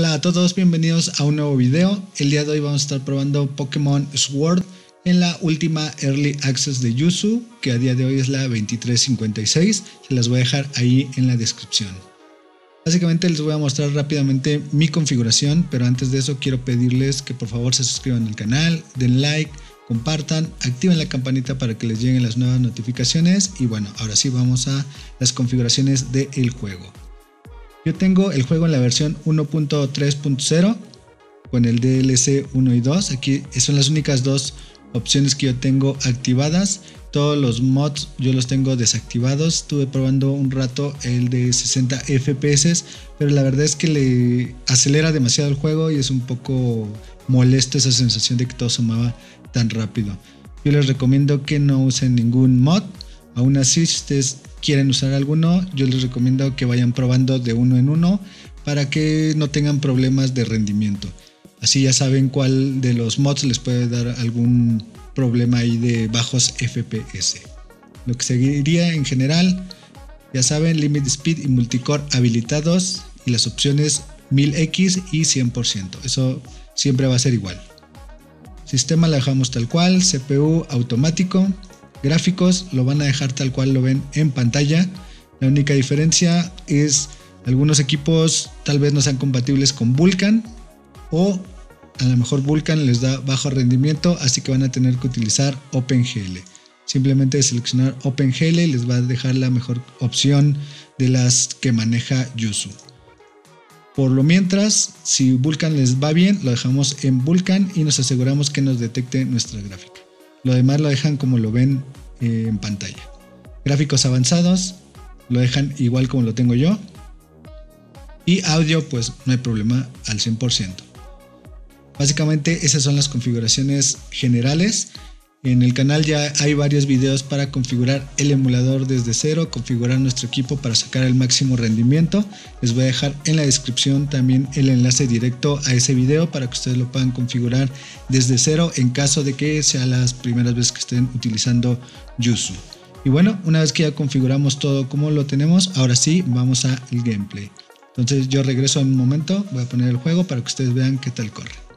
Hola a todos, bienvenidos a un nuevo video. El día de hoy vamos a estar probando Pokémon Sword en la última Early Access de Yuzu, que a día de hoy es la 2356. Se las voy a dejar ahí en la descripción. Básicamente les voy a mostrar rápidamente mi configuración, pero antes de eso quiero pedirles que por favor se suscriban al canal, den like, compartan, activen la campanita para que les lleguen las nuevas notificaciones y bueno, ahora sí vamos a las configuraciones del juego. Yo tengo el juego en la versión 1.3.0 con el DLC 1 y 2. Aquí son las únicas dos opciones que yo tengo activadas. Todos los mods yo los tengo desactivados. Estuve probando un rato el de 60 FPS, pero la verdad es que le acelera demasiado el juego y es un poco molesto esa sensación de que todo sumaba tan rápido. Yo les recomiendo que no usen ningún mod. Aún así, si ustedes quieren usar alguno, yo les recomiendo que vayan probando de uno en uno para que no tengan problemas de rendimiento. Así ya saben cuál de los mods les puede dar algún problema ahí de bajos FPS. Lo que seguiría en general, ya saben, Limit Speed y Multicore habilitados y las opciones 1000X y 100%. Eso siempre va a ser igual. Sistema la dejamos tal cual, CPU automático, gráficos lo van a dejar tal cual lo ven en pantalla. La única diferencia es algunos equipos tal vez no sean compatibles con Vulkan o a lo mejor Vulkan les da bajo rendimiento, así que van a tener que utilizar OpenGL. Simplemente seleccionar OpenGL les va a dejar la mejor opción de las que maneja Yuzu. Por lo mientras, si Vulkan les va bien, lo dejamos en Vulkan y nos aseguramos que nos detecte nuestra gráfica. Lo demás lo dejan como lo ven eh, en pantalla. Gráficos avanzados, lo dejan igual como lo tengo yo. Y audio, pues no hay problema al 100%. Básicamente esas son las configuraciones generales. En el canal ya hay varios videos para configurar el emulador desde cero, configurar nuestro equipo para sacar el máximo rendimiento. Les voy a dejar en la descripción también el enlace directo a ese video para que ustedes lo puedan configurar desde cero en caso de que sea las primeras veces que estén utilizando Yuzu. Y bueno, una vez que ya configuramos todo como lo tenemos, ahora sí vamos al gameplay. Entonces yo regreso en un momento, voy a poner el juego para que ustedes vean qué tal corre.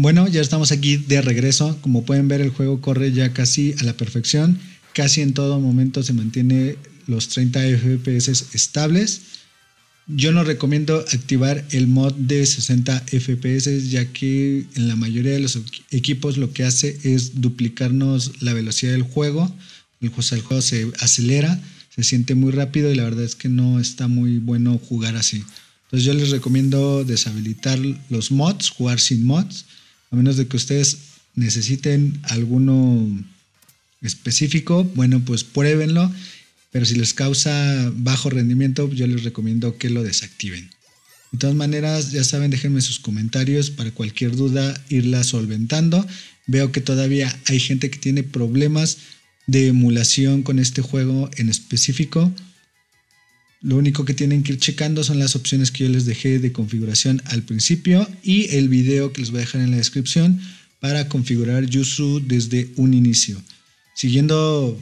Bueno, ya estamos aquí de regreso. Como pueden ver, el juego corre ya casi a la perfección. Casi en todo momento se mantiene los 30 FPS estables. Yo no recomiendo activar el mod de 60 FPS ya que en la mayoría de los equipos lo que hace es duplicarnos la velocidad del juego. El, juego se acelera, se siente muy rápido y la verdad es que no está muy bueno jugar así. Entonces yo les recomiendo deshabilitar los mods, jugar sin mods a menos de que ustedes necesiten alguno específico, bueno, pues pruébenlo, pero si les causa bajo rendimiento, yo les recomiendo que lo desactiven. De todas maneras, ya saben, déjenme sus comentarios para cualquier duda irla solventando. Veo que todavía hay gente que tiene problemas de emulación con este juego en específico. Lo único que tienen que ir checando son las opciones que yo les dejé de configuración al principio y el video que les voy a dejar en la descripción para configurar Yuzu desde un inicio. Siguiendo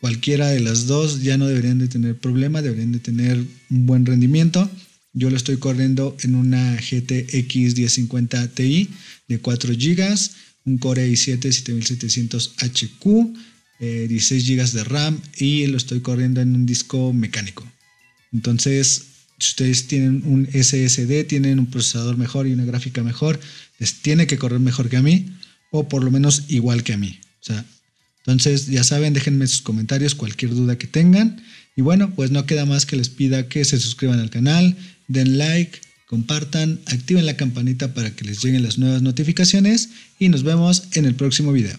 cualquiera de las dos ya no deberían de tener problema, deberían de tener un buen rendimiento. Yo lo estoy corriendo en una GTX 1050 Ti de 4 GB, un Core i7 7700HQ, 16 GB de RAM y lo estoy corriendo en un disco mecánico. Entonces, si ustedes tienen un SSD, tienen un procesador mejor y una gráfica mejor, les tiene que correr mejor que a mí, o por lo menos igual que a mí. O sea, entonces, ya saben, déjenme sus comentarios, cualquier duda que tengan. Y bueno, pues no queda más que les pida que se suscriban al canal, den like, compartan, activen la campanita para que les lleguen las nuevas notificaciones y nos vemos en el próximo video.